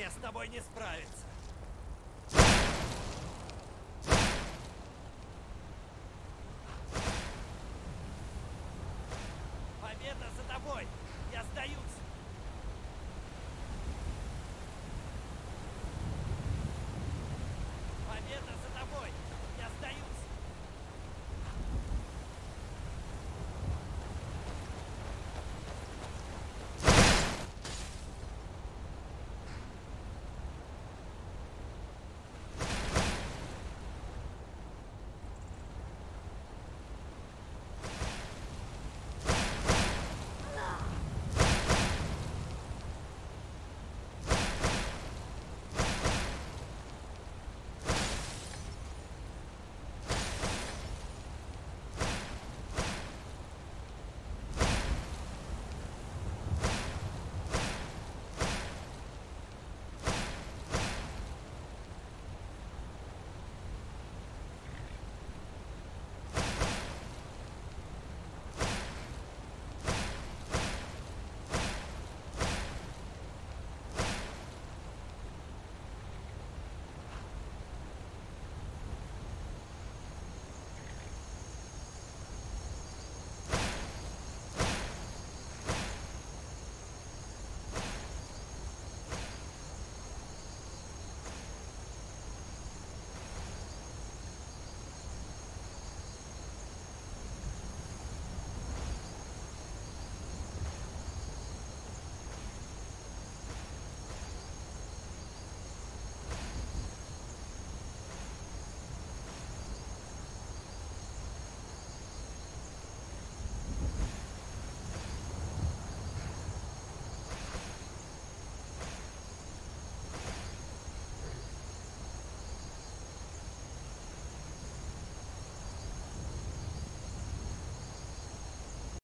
Мне с тобой не справиться. Победа за тобой! Я сдаюсь!